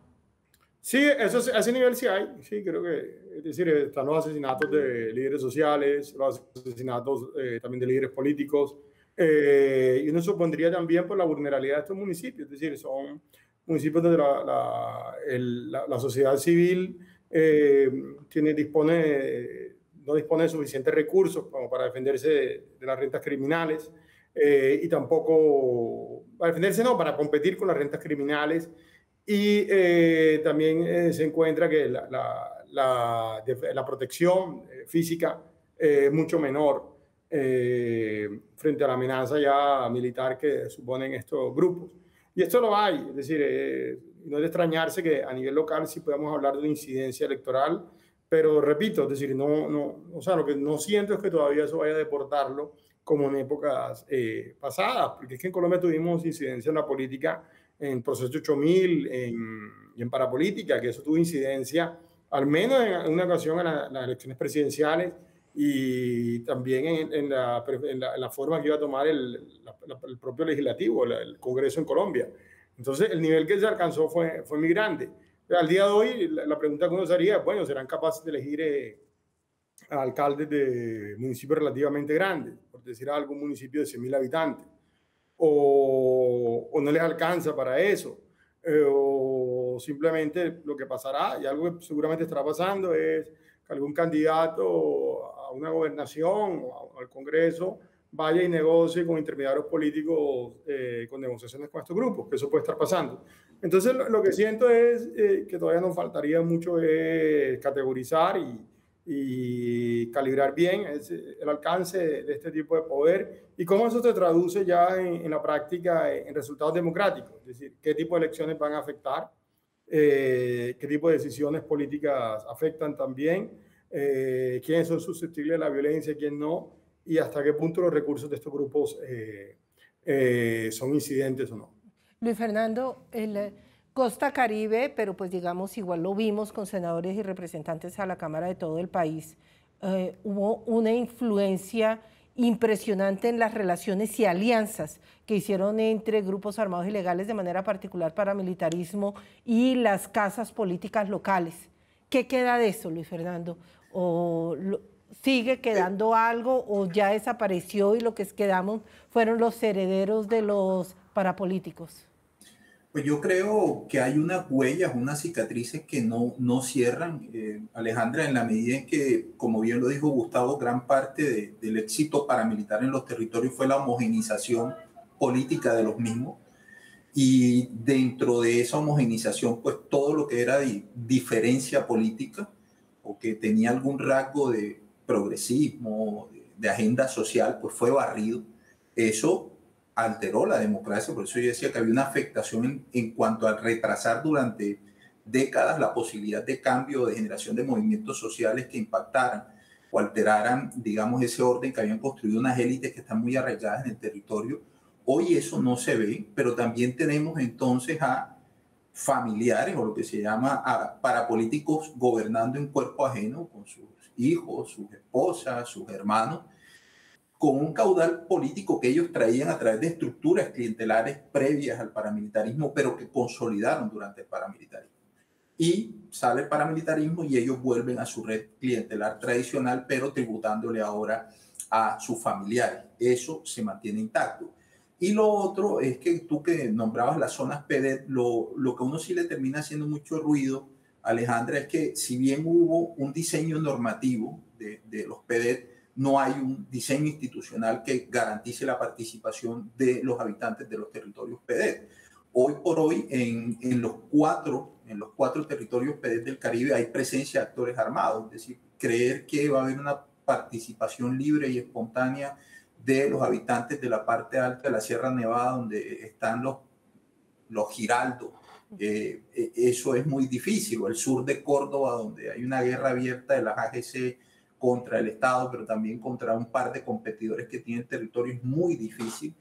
Sí, eso, a ese nivel sí hay, sí, creo que, es decir, están los asesinatos de líderes sociales, los asesinatos eh, también de líderes políticos, eh, y uno supondría también por la vulnerabilidad de estos municipios, es decir, son municipios donde la, la, sociedad civil eh, tiene, dispone no dispone de suficientes recursos como para defenderse de, las rentas criminales eh, y tampoco, para defenderse no, para competir con las rentas criminales. Y eh, también eh, se encuentra que la, la, protección física es mucho menor. frente a la amenaza ya militar que suponen estos grupos. Y esto lo hay, es decir, no es de extrañarse que a nivel local sí podemos hablar de una incidencia electoral, pero repito, es decir, no, no, o sea, lo que no siento es que todavía eso vaya a deportarlo como en épocas eh, pasadas, porque es que en Colombia tuvimos incidencia en la política en proceso 8000 en, y en parapolítica, que eso tuvo incidencia al menos en una ocasión en, las elecciones presidenciales y también en, la, en, la, forma que iba a tomar el, el propio legislativo, el Congreso en Colombia. Entonces, el nivel que se alcanzó fue, fue muy grande. Al día de hoy, la, pregunta que uno se haría, bueno, ¿serán capaces de elegir eh, alcaldes de municipios relativamente grandes? Por decir algún municipio de 100.000 habitantes. O, o, no les alcanza para eso. Eh, o simplemente lo que pasará, y algo que seguramente estará pasando, es que algún candidato a una gobernación o al Congreso vaya y negocie con intermediarios políticos, eh, con negociaciones con estos grupos, que eso puede estar pasando. Entonces, lo, que siento es eh, que todavía nos faltaría mucho eh, categorizar y, y, calibrar bien el alcance de, este tipo de poder y cómo eso se traduce ya en, la práctica en resultados democráticos, es decir, qué tipo de elecciones van a afectar, qué tipo de decisiones políticas afectan también, quiénes son susceptibles a la violencia, quién no y hasta qué punto los recursos de estos grupos eh, eh, son incidentes o no. Luis Fernando, el eh, Costa Caribe, pero pues digamos igual lo vimos con senadores y representantes a la Cámara de todo el país, hubo una influencia impresionante en las relaciones y alianzas que hicieron entre grupos armados ilegales, de manera particular paramilitarismo y las casas políticas locales. ¿Qué queda de eso, Luis Fernando? ¿O sigue quedando algo o ya desapareció y lo que quedamos fueron los herederos de los parapolíticos? Pues yo creo que hay unas huellas, unas cicatrices que no, no cierran, eh, Alejandra, en la medida en que, como bien lo dijo Gustavo, gran parte del éxito paramilitar en los territorios fue la homogenización política de los mismos. Y dentro de esa homogenización, pues todo lo que era de diferencia política o que tenía algún rasgo de progresismo, de agenda social, pues fue barrido. Eso alteró la democracia, por eso yo decía que había una afectación en, cuanto al retrasar durante décadas la posibilidad de cambio, de generación de movimientos sociales que impactaran o alteraran, digamos, ese orden que habían construido unas élites que están muy arraigadas en el territorio. Hoy eso no se ve, pero también tenemos entonces a familiares o lo que se llama a parapolíticos gobernando en cuerpo ajeno con sus hijos, sus esposas, sus hermanos, con un caudal político que ellos traían a través de estructuras clientelares previas al paramilitarismo, pero que consolidaron durante el paramilitarismo. Y sale el paramilitarismo y ellos vuelven a su red clientelar tradicional, pero tributándole ahora a sus familiares. Eso se mantiene intacto. Y lo otro es que tú que nombrabas las zonas PD, lo, lo que uno sí le termina haciendo mucho ruido Alejandra, es que si bien hubo un diseño normativo de, los PEDET, no hay un diseño institucional que garantice la participación de los habitantes de los territorios PEDET. Hoy por hoy, en, los, cuatro, en los cuatro territorios PEDET del Caribe hay presencia de actores armados, es decir, creer que va a haber una participación libre y espontánea de los habitantes de la parte alta de la Sierra Nevada, donde están los, los giraldos, eh, eh, eso es muy difícil. O el sur de Córdoba, donde hay una guerra abierta de las AGC contra el Estado, pero también contra un par de competidores que tienen territorio, es muy difícil.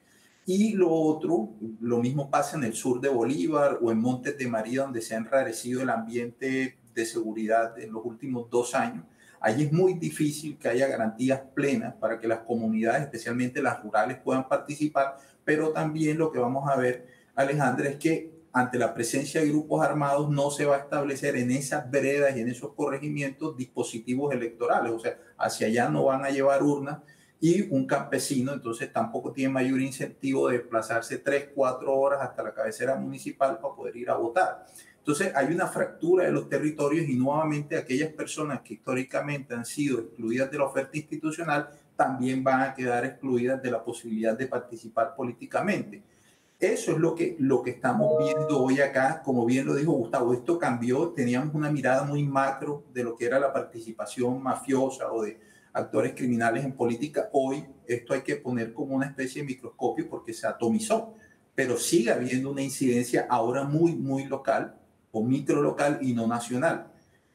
Y lo otro, lo mismo pasa en el sur de Bolívar o en Montes de María, donde se ha enrarecido el ambiente de seguridad en los últimos dos años. Allí es muy difícil que haya garantías plenas para que las comunidades, especialmente las rurales, puedan participar, pero también lo que vamos a ver, Alejandra, es que ante la presencia de grupos armados no se va a establecer en esas veredas y en esos corregimientos dispositivos electorales, o sea, hacia allá no van a llevar urnas y un campesino entonces tampoco tiene mayor incentivo de desplazarse tres, cuatro horas hasta la cabecera municipal para poder ir a votar. Entonces hay una fractura de los territorios y nuevamente aquellas personas que históricamente han sido excluidas de la oferta institucional también van a quedar excluidas de la posibilidad de participar políticamente. Eso es lo que, lo que estamos viendo hoy acá, como bien lo dijo Gustavo, esto cambió, teníamos una mirada muy macro de lo que era la participación mafiosa o de actores criminales en política. Hoy esto hay que poner como una especie de microscopio porque se atomizó, pero sigue habiendo una incidencia ahora muy, muy local o micro local y no nacional.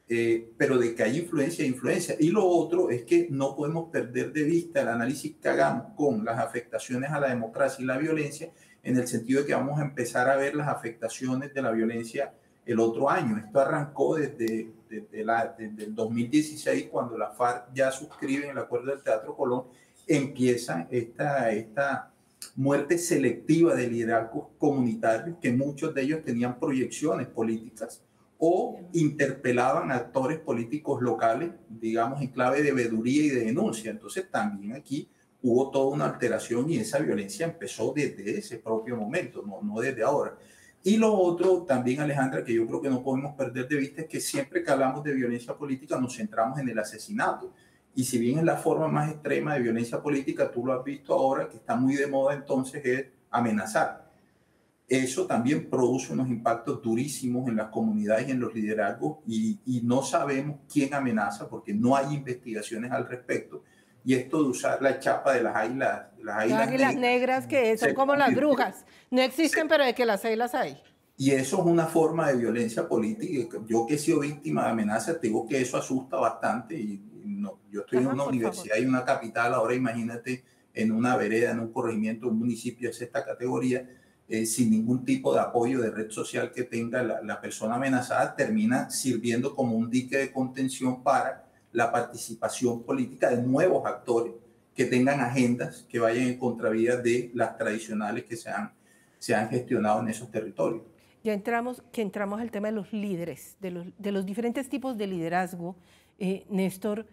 Eh, pero de que hay influencia, influencia. Y lo otro es que no podemos perder de vista el análisis que hagamos con las afectaciones a la democracia y la violencia, en el sentido de que vamos a empezar a ver las afectaciones de la violencia el otro año. Esto arrancó desde, desde, la, desde el 2016, cuando la FARC ya suscribe el acuerdo del Teatro Colón, empieza esta, esta muerte selectiva de liderazgos comunitarios, que muchos de ellos tenían proyecciones políticas o interpelaban a actores políticos locales, digamos, en clave de veduría y de denuncia. Entonces también aquí hubo toda una alteración y esa violencia empezó desde ese propio momento, no, no desde ahora. Y lo otro también, Alejandra, que yo creo que no podemos perder de vista es que siempre que hablamos de violencia política nos centramos en el asesinato. Y si bien es la forma más extrema de violencia política, tú lo has visto ahora, que está muy de moda entonces, es amenazar. Eso también produce unos impactos durísimos en las comunidades y en los liderazgos y, y no sabemos quién amenaza porque no hay investigaciones al respecto y esto de usar la chapa de las águilas, las águilas, negras, negras, que son como las brujas. No existen, pero de que las hay, las hay. Y eso es una forma de violencia política. Yo que he sido víctima de amenazas, te digo que eso asusta bastante. Y no, yo estoy en una universidad y una capital, ahora imagínate en una vereda, en un corregimiento, un municipio de esta categoría, eh, sin ningún tipo de apoyo de red social que tenga la, la persona amenazada, termina sirviendo como un dique de contención para la participación política de nuevos actores que tengan agendas que vayan en contravía de las tradicionales que se han, se han gestionado en esos territorios. Ya entramos, que entramos al tema de los líderes, de los, de los diferentes tipos de liderazgo. Eh, Néstor,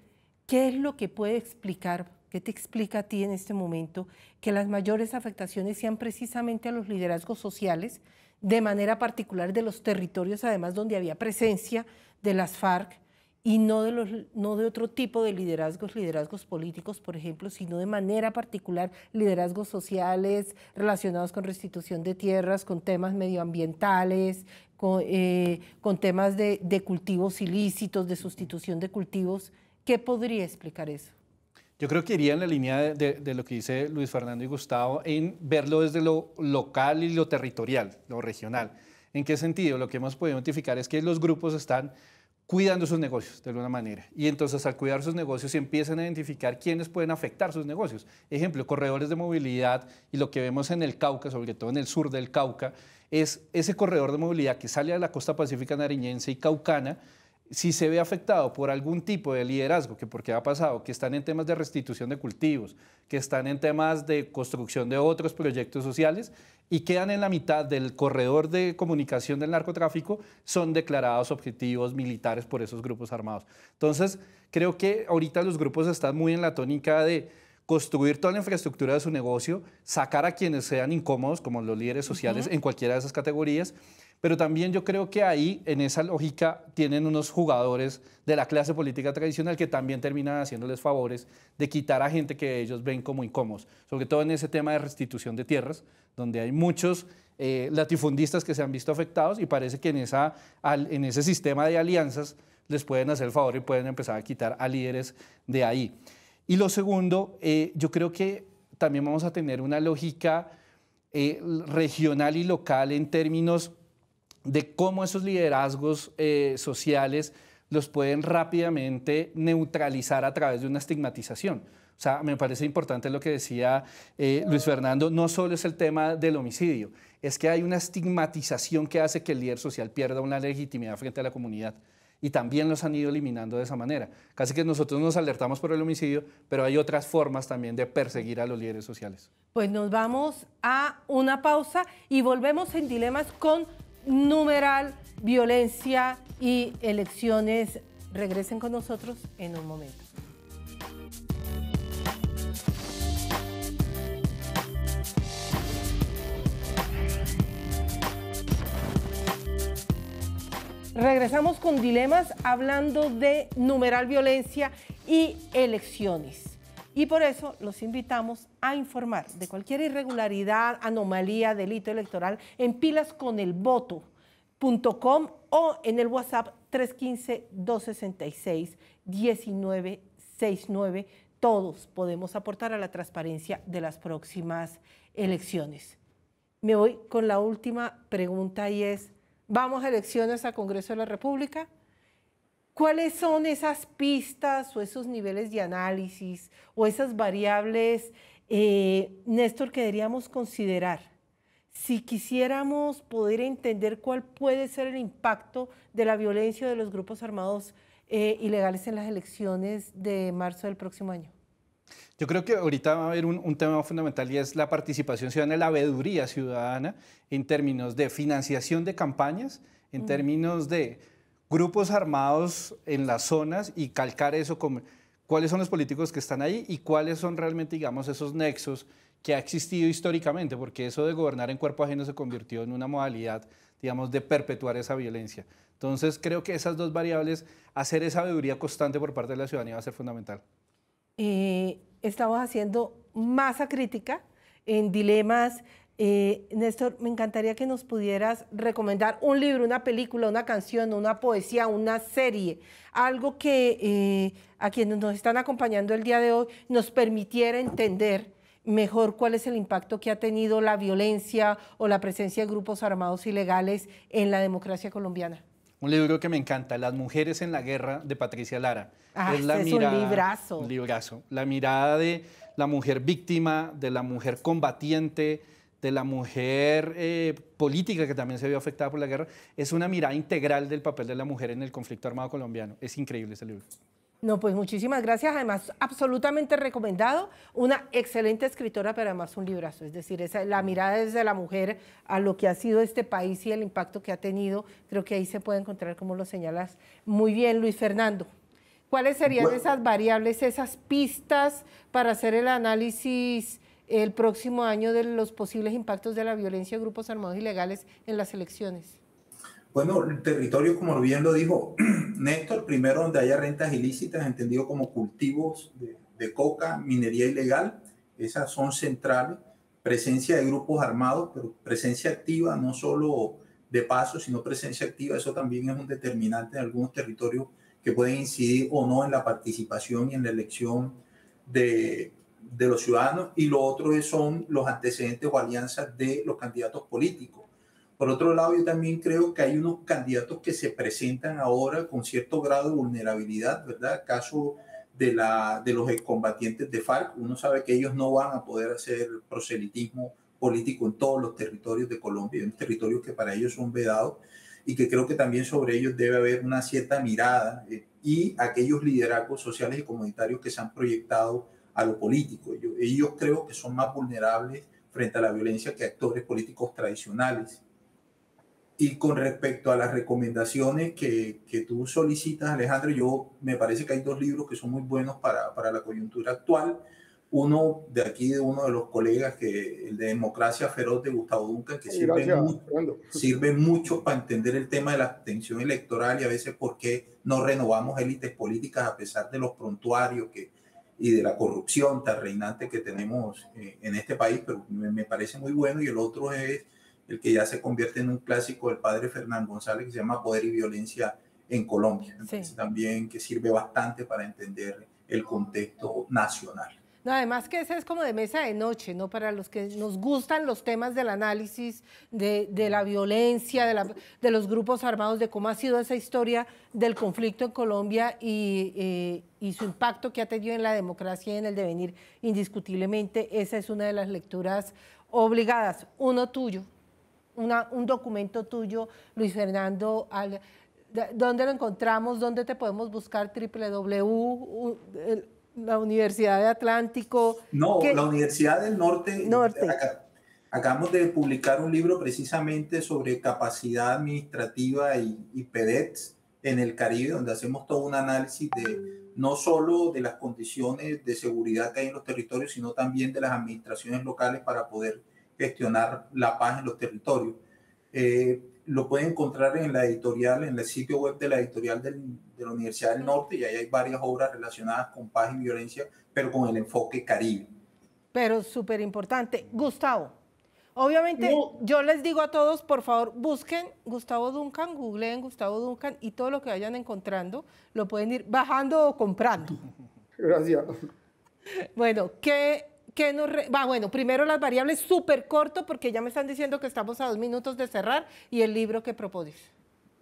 ¿qué es lo que puede explicar, qué te explica a ti en este momento, que las mayores afectaciones sean precisamente a los liderazgos sociales, de manera particular de los territorios, además donde había presencia de las FARC, y no de, los, no de otro tipo de liderazgos, liderazgos políticos, por ejemplo, sino de manera particular liderazgos sociales relacionados con restitución de tierras, con temas medioambientales, con, eh, con temas de, de, cultivos ilícitos, de sustitución de cultivos. ¿Qué podría explicar eso? Yo creo que iría en la línea de, de, lo que dice Luis Fernando y Gustavo, en verlo desde lo local y lo territorial, lo regional. ¿En qué sentido? Lo que hemos podido identificar es que los grupos están cuidando sus negocios de alguna manera. Y entonces al cuidar sus negocios empiezan a identificar quiénes pueden afectar sus negocios. Ejemplo, corredores de movilidad y lo que vemos en el Cauca, sobre todo en el sur del Cauca, es ese corredor de movilidad que sale de la costa pacífica nariñense y caucana, si se ve afectado por algún tipo de liderazgo, que porque ha pasado, que están en temas de restitución de cultivos, que están en temas de construcción de otros proyectos sociales y quedan en la mitad del corredor de comunicación del narcotráfico, son declarados objetivos militares por esos grupos armados. Entonces, creo que ahorita los grupos están muy en la tónica de construir toda la infraestructura de su negocio, sacar a quienes sean incómodos, como los líderes sociales, uh -huh. en cualquiera de esas categorías, pero también yo creo que ahí, en esa lógica, tienen unos jugadores de la clase política tradicional que también terminan haciéndoles favores de quitar a gente que ellos ven como incómodos, sobre todo en ese tema de restitución de tierras, donde hay muchos eh, latifundistas que se han visto afectados y parece que en, esa, en ese sistema de alianzas les pueden hacer favor y pueden empezar a quitar a líderes de ahí. Y lo segundo, eh, yo creo que también vamos a tener una lógica eh, regional y local en términos de cómo esos liderazgos eh, sociales los pueden rápidamente neutralizar a través de una estigmatización. O sea, me parece importante lo que decía eh, Luis Fernando, no solo es el tema del homicidio, es que hay una estigmatización que hace que el líder social pierda una legitimidad frente a la comunidad. Y también los han ido eliminando de esa manera. Casi que nosotros nos alertamos por el homicidio, pero hay otras formas también de perseguir a los líderes sociales. Pues nos vamos a una pausa y volvemos en Dilemas con numeral, violencia y elecciones. Regresen con nosotros en un momento. Regresamos con dilemas hablando de numeral violencia y elecciones. Y por eso los invitamos a informar de cualquier irregularidad, anomalía, delito electoral en pilasconelvoto.com o en el WhatsApp 315-266-1900. 69. Todos podemos aportar a la transparencia de las próximas elecciones. Me voy con la última pregunta y es, ¿vamos a elecciones a Congreso de la República? ¿Cuáles son esas pistas o esos niveles de análisis o esas variables, eh, Néstor, que deberíamos considerar si quisiéramos poder entender cuál puede ser el impacto de la violencia de los grupos armados eh, ilegales en las elecciones de marzo del próximo año? Yo creo que ahorita va a haber un, tema fundamental y es la participación ciudadana, la veeduría ciudadana en términos de financiación de campañas, en términos de grupos armados en las zonas y calcar eso con cuáles son los políticos que están ahí y cuáles son realmente, digamos, esos nexos que ha existido históricamente, porque eso de gobernar en cuerpo ajeno se convirtió en una modalidad, digamos, de perpetuar esa violencia. Entonces, creo que esas dos variables, hacer esa veeduría constante por parte de la ciudadanía va a ser fundamental. Eh, estamos haciendo masa crítica en dilemas. Eh, Néstor, me encantaría que nos pudieras recomendar un libro, una película, una canción, una poesía, una serie, algo que eh, a quienes nos están acompañando el día de hoy nos permitiera entender mejor cuál es el impacto que ha tenido la violencia o la presencia de grupos armados ilegales en la democracia colombiana. Un libro que me encanta, Las mujeres en la guerra, de Patricia Lara. Ah, es, la mirada, un librazo. Un librazo. La mirada de la mujer víctima, de la mujer combatiente, de la mujer eh, política que también se vio afectada por la guerra. Es una mirada integral del papel de la mujer en el conflicto armado colombiano. Es increíble ese libro. No, pues muchísimas gracias. Además, absolutamente recomendado. Una excelente escritora, pero además un librazo. Es decir, esa, la mirada desde la mujer a lo que ha sido este país y el impacto que ha tenido. Creo que ahí se puede encontrar, como lo señalas muy bien, Luis Fernando. ¿Cuáles serían esas variables, esas pistas para hacer el análisis el próximo año de los posibles impactos de la violencia de grupos armados ilegales en las elecciones? Bueno, el territorio, como bien lo dijo Néstor, primero donde haya rentas ilícitas, entendido como cultivos de, coca, minería ilegal, esas son centrales. Presencia de grupos armados, pero presencia activa, no solo de paso, sino presencia activa, eso también es un determinante en algunos territorios que pueden incidir o no en la participación y en la elección de, de los ciudadanos. Y lo otro son los antecedentes o alianzas de los candidatos políticos por otro lado, yo también creo que hay unos candidatos que se presentan ahora con cierto grado de vulnerabilidad, ¿verdad? Caso de, la, de los excombatientes de FARC, uno sabe que ellos no van a poder hacer proselitismo político en todos los territorios de Colombia, en territorios que para ellos son vedados y que creo que también sobre ellos debe haber una cierta mirada eh, y aquellos liderazgos sociales y comunitarios que se han proyectado a lo político. ellos creo que son más vulnerables frente a la violencia que actores políticos tradicionales. Y con respecto a las recomendaciones que, que, tú solicitas, Alejandro, yo me parece que hay dos libros que son muy buenos para, para la coyuntura actual. Uno de aquí, de uno de los colegas, que el de Democracia Feroz de Gustavo Duncan, que sirve, mucho, sirve mucho para entender el tema de la abstención electoral y a veces por qué no renovamos élites políticas a pesar de los prontuarios que, y de la corrupción tan reinante que tenemos eh, en este país, pero me, me parece muy bueno. Y el otro es el que ya se convierte en un clásico del padre Fernán González, que se llama Poder y Violencia en Colombia. también que sirve bastante para entender el contexto nacional. Además que ese es como de mesa de noche, ¿no? Para los que nos gustan los temas del análisis de, la violencia, de, los grupos armados, de cómo ha sido esa historia del conflicto en Colombia y, eh, y, su impacto que ha tenido en la democracia y en el devenir, indiscutiblemente, esa es una de las lecturas obligadas. Uno tuyo, un documento tuyo, Luis Fernando, ¿dónde lo encontramos? ¿Dónde te podemos buscar? www, la Universidad de Atlántico. No, la Universidad del Norte. Norte. acabamos de publicar un libro precisamente sobre capacidad administrativa y, y PEDEX en el Caribe, donde hacemos todo un análisis de no solo de las condiciones de seguridad que hay en los territorios, sino también de las administraciones locales para poder gestionar la paz en los territorios. Eh, lo pueden encontrar en la editorial, en el sitio web de la editorial de la Universidad del Norte y ahí hay varias obras relacionadas con paz y violencia, pero con el enfoque caribe. Pero súper importante. Gustavo, obviamente yo les digo a todos, por favor, busquen Gustavo Duncan, googleen Gustavo Duncan y todo lo que vayan encontrando lo pueden ir bajando o comprando. Gracias. Bueno, ¿qué, nos... Va, bueno, primero las variables súper corto porque ya me están diciendo que estamos a dos minutos de cerrar y el libro que propones.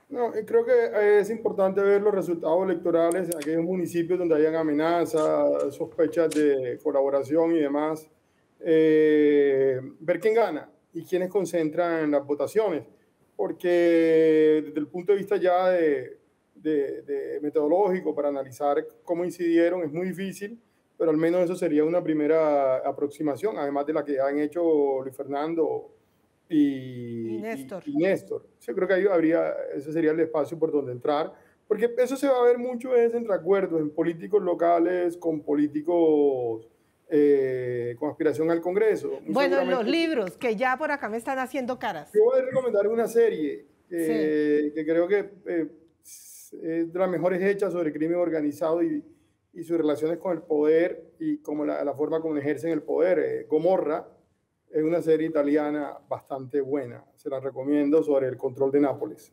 No, creo que es importante ver los resultados electorales en aquellos municipios donde hayan amenazas, sospechas de colaboración y demás. Eh, ver quién gana y quiénes concentran las votaciones. Porque desde el punto de vista ya de, de, metodológico para analizar cómo incidieron es muy difícil, pero al menos eso sería una primera aproximación, además de la que han hecho Luis Fernando y, Néstor. Y, Néstor. Yo creo que ahí habría, ese sería el espacio por donde entrar, porque eso se va a ver mucho es entre acuerdos en políticos locales con políticos eh, con aspiración al Congreso. bueno, los libros que ya por acá me están haciendo caras. Yo voy a recomendar una serie eh, que creo que eh, es de las mejores hechas sobre crimen organizado y, y sus relaciones con el poder y como la, la forma como ejercen el poder. Gomorra, es una serie italiana bastante buena. Se la recomiendo sobre el control de Nápoles.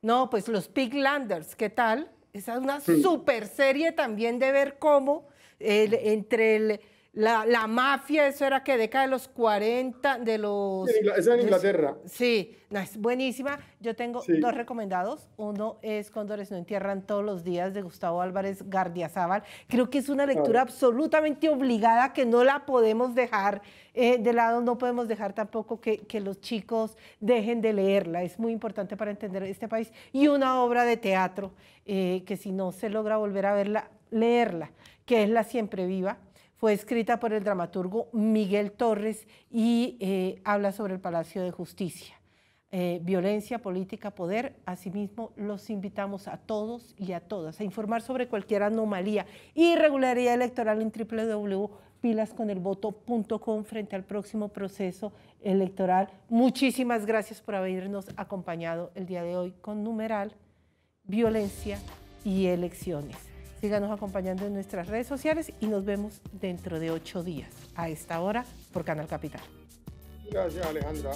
No, pues los Piglanders, ¿qué tal? Esa es una super serie también de ver cómo entre el la, la, mafia, eso era que década de los 40, de los... Esa es en Inglaterra. Sí, no, es buenísima. Yo tengo dos recomendados. Uno es Cóndores no entierran todos los días de Gustavo Álvarez Gardiazabal. Creo que es una lectura absolutamente obligada que no la podemos dejar eh, de lado. No podemos dejar tampoco que, que los chicos dejen de leerla. Es muy importante para entender este país. Y una obra de teatro eh, que si no se logra volver a verla, leerla, que es La Siempre Viva fue escrita por el dramaturgo Miguel Torres y eh, habla sobre el Palacio de Justicia. Eh, violencia, política, poder. Asimismo, los invitamos a todos y a todas a informar sobre cualquier anomalía, irregularidad electoral en www.pilasconelvoto.com frente al próximo proceso electoral. Muchísimas gracias por habernos acompañado el día de hoy con numeral, violencia y elecciones. Síganos acompañando en nuestras redes sociales y nos vemos dentro de ocho días a esta hora por Canal Capital. Gracias, Alejandra.